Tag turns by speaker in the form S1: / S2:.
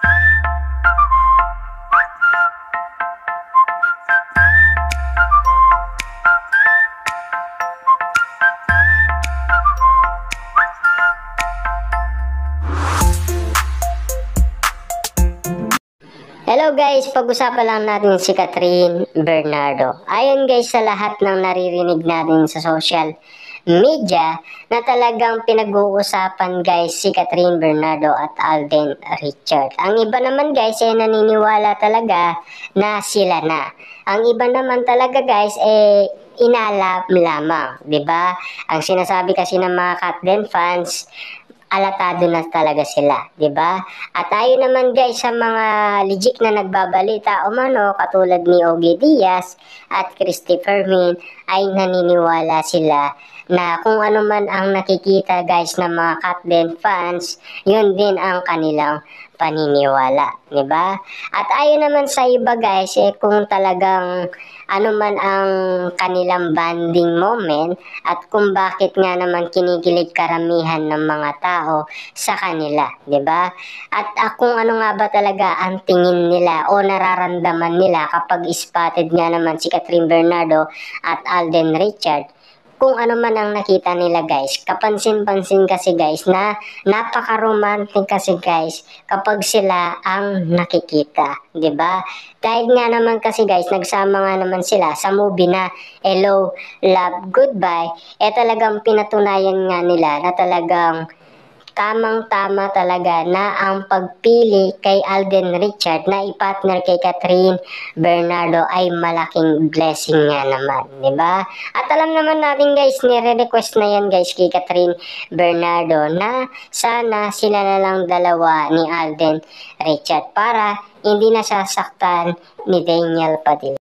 S1: Bye. Hello guys, pag-usapan lang natin si Catherine Bernardo. Ayon guys sa lahat ng naririnig natin sa social media na talagang pinag-uusapan guys si Catherine Bernardo at Alden Richard. Ang iba naman guys ay naniniwala talaga na sila na. Ang iba naman talaga guys eh inalap lamang, 'di ba? Ang sinasabi kasi ng mga Catden fans alatado na talaga sila, 'di ba? At ayon naman guys sa mga legit na nagbabalita o mano katulad ni Ogie Diaz at Christopher Min ay naniniwala sila na kung ano man ang nakikita guys ng mga Catden fans, yun din ang kanilang paniniwala, 'di ba? At ayon naman sa iba guys, eh kung talagang ano man ang kanilang banding moment at kung bakit nga naman kinikilig karamihan ng mga tao sa kanila, 'di ba? At uh, kung ano nga ba talaga ang tingin nila o nararamdaman nila kapag spotted nga naman si Catherine Bernardo at Alden Richard kung ano man ang nakita nila guys. Kapansin-pansin kasi guys na napaka-romantic kasi guys kapag sila ang nakikita, ba? Dahil nga naman kasi guys, nagsama nga naman sila sa movie na Hello, Love, Goodbye. Eh talagang pinatunayan nga nila na talagang tamang-tama talaga na ang pagpili kay Alden Richard na ipartner kay Catherine Bernardo ay malaking blessing nga naman, di ba? At alam naman natin guys, nire-request na yan guys kay Catherine Bernardo na sana sila na lang dalawa ni Alden Richard para hindi na sasaktan ni Daniel Padilla.